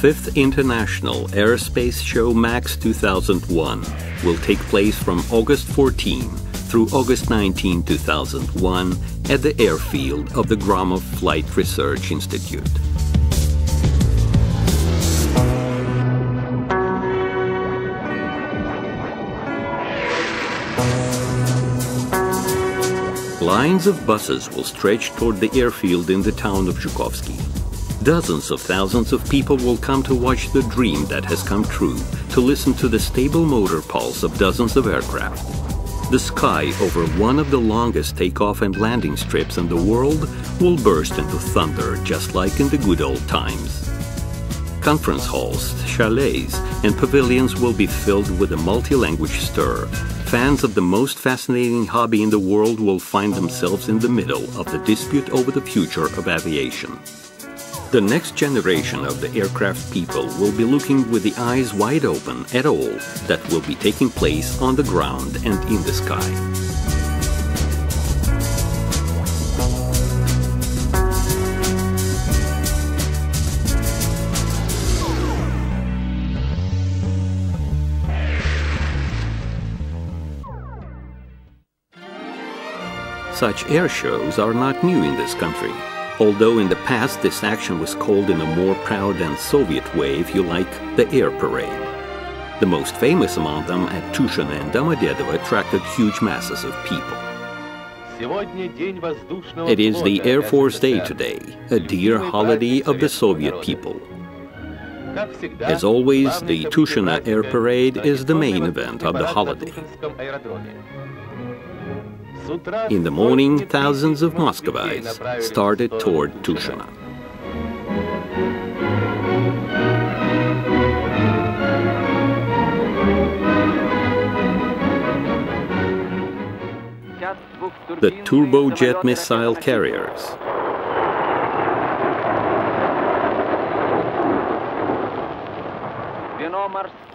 Fifth International Aerospace Show MAKS 2001 will take place from August 14 through August 19, 2001 at the airfield of the Gromov Flight Research Institute. Lines of buses will stretch toward the airfield in the town of Zhukovsky. Dozens of thousands of people will come to watch the dream that has come true, to listen to the stable motor pulse of dozens of aircraft. The sky over one of the longest takeoff and landing strips in the world will burst into thunder just like in the good old times. Conference halls, chalets, and pavilions will be filled with a multi-language stir. Fans of the most fascinating hobby in the world will find themselves in the middle of the dispute over the future of aviation. The next generation of the aircraft people will be looking with the eyes wide open at all that will be taking place on the ground and in the sky. Such air shows are not new in this country, although in the past this action was called in a more proud and Soviet way, if you like, the air parade. The most famous among them at Tushino and Domodedovo attracted huge masses of people. It is the Air Force Day today, a dear holiday of the Soviet people. As always, the Tushino Air Parade is the main event of the holiday. In the morning, thousands of Muscovites started toward Tushino. The turbojet missile carriers.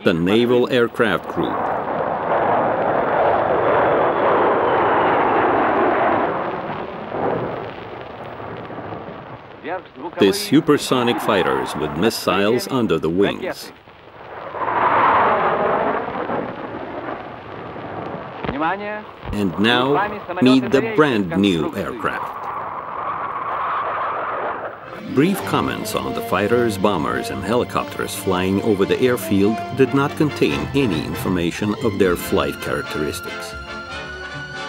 The Naval Aircraft Group. The supersonic fighters with missiles under the wings. And now, meet the brand new aircraft. Brief comments on the fighters, bombers, and helicopters flying over the airfield did not contain any information of their flight characteristics.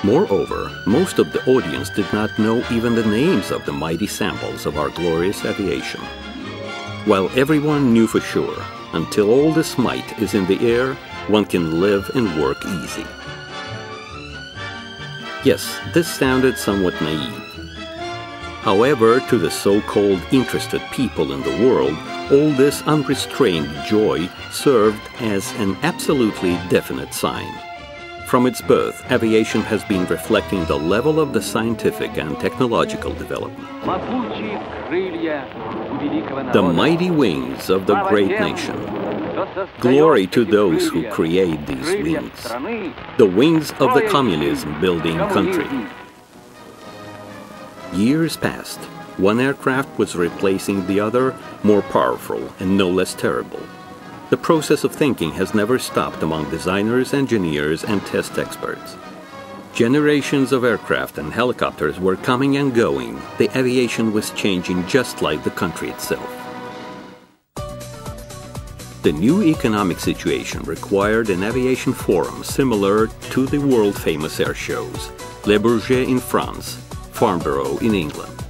Moreover, most of the audience did not know even the names of the mighty samples of our glorious aviation. While everyone knew for sure, until all this might is in the air, one can live and work easy. Yes, this sounded somewhat naive. However, to the so-called interested people in the world, all this unrestrained joy served as an absolutely definite sign. From its birth, aviation has been reflecting the level of the scientific and technological development. The mighty wings of the great nation. Glory to those who create these wings. The wings of the communism building country. Years passed. One aircraft was replacing the other, more powerful and no less terrible. The process of thinking has never stopped among designers, engineers, and test experts. Generations of aircraft and helicopters were coming and going. The aviation was changing just like the country itself. The new economic situation required an aviation forum similar to the world-famous air shows, Le Bourget in France, Farnborough in England.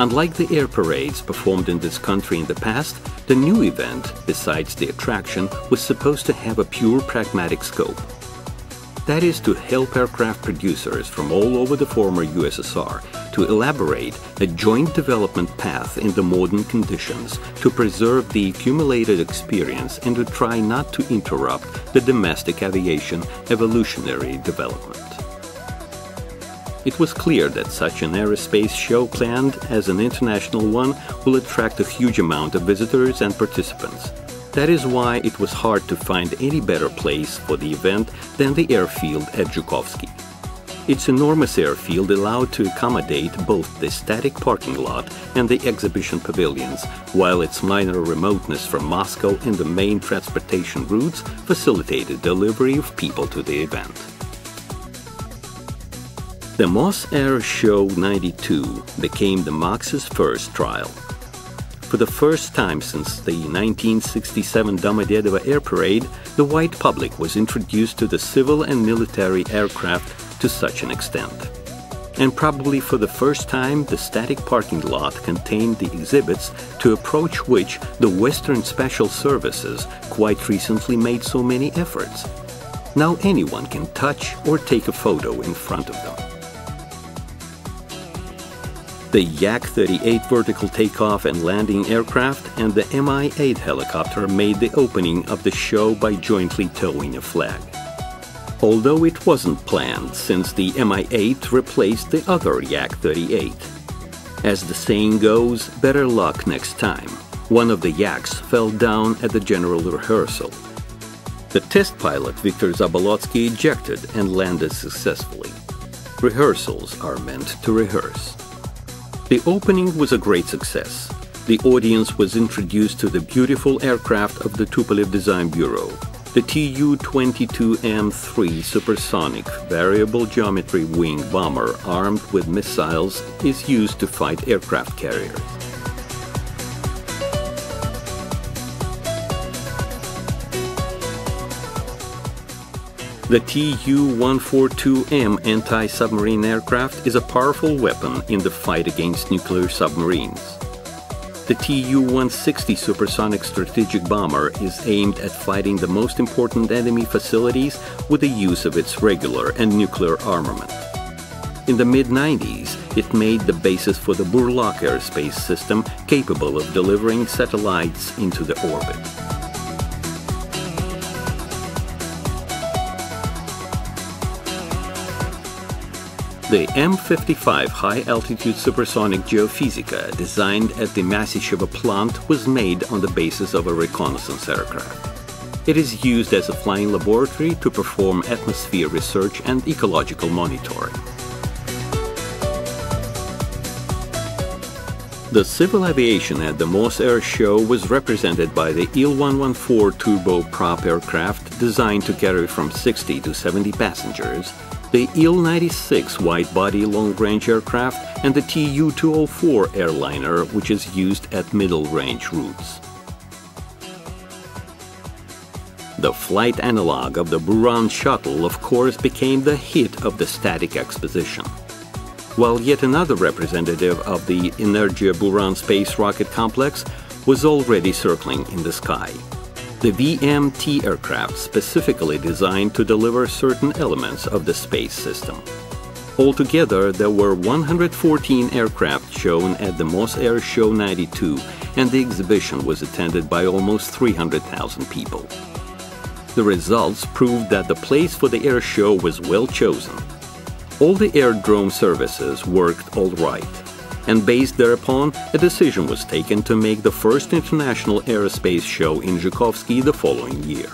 Unlike the air parades performed in this country in the past, the new event, besides the attraction, was supposed to have a pure pragmatic scope. That is to help aircraft producers from all over the former USSR to elaborate a joint development path in the modern conditions to preserve the accumulated experience and to try not to interrupt the domestic aviation evolutionary development. It was clear that such an aerospace show planned as an international one will attract a huge amount of visitors and participants. That is why it was hard to find any better place for the event than the airfield at Zhukovsky. its enormous airfield allowed to accommodate both the static parking lot and the exhibition pavilions, while its minor remoteness from Moscow and the main transportation routes facilitated delivery of people to the event. The Moss Air Show 92 became the MAKS's first trial. For the first time since the 1967 Domodedovo Air Parade, the white public was introduced to the civil and military aircraft to such an extent. And probably for the first time, the static parking lot contained the exhibits to approach which the Western Special Services quite recently made so many efforts. Now anyone can touch or take a photo in front of them. The Yak-38 vertical takeoff and landing aircraft and the Mi-8 helicopter made the opening of the show by jointly towing a flag. Although it wasn't planned since the Mi-8 replaced the other Yak-38. As the saying goes, better luck next time. One of the Yaks fell down at the general rehearsal. The test pilot Viktor Zabolotsky ejected and landed successfully. Rehearsals are meant to rehearse. The opening was a great success. The audience was introduced to the beautiful aircraft of the Tupolev Design Bureau. The Tu-22M3 supersonic variable geometry wing bomber armed with missiles is used to fight aircraft carriers. The Tu-142M anti-submarine aircraft is a powerful weapon in the fight against nuclear submarines. The Tu-160 supersonic strategic bomber is aimed at fighting the most important enemy facilities with the use of its regular and nuclear armament. In the mid-90s, it made the basis for the Burlak airspace system capable of delivering satellites into the orbit. The M55 high-altitude supersonic geophysica designed at the Myasishchev plant was made on the basis of a reconnaissance aircraft. It is used as a flying laboratory to perform atmosphere research and ecological monitoring. The civil aviation at the Moss Air Show was represented by the Il-114 turboprop aircraft designed to carry from 60 to 70 passengers the Il-96 wide-body long-range aircraft and the Tu-204 airliner, which is used at middle-range routes. The flight analog of the Buran shuttle, of course, became the hit of the static exposition. While yet another representative of the Energia Buran space rocket complex was already circling in the sky the VMT aircraft specifically designed to deliver certain elements of the space system. Altogether, there were 114 aircraft shown at the Moss Air Show 92, and the exhibition was attended by almost 300,000 people. The results proved that the place for the air show was well chosen. All the airdrome services worked all right and based thereupon, a decision was taken to make the first international aerospace show in Zhukovsky the following year.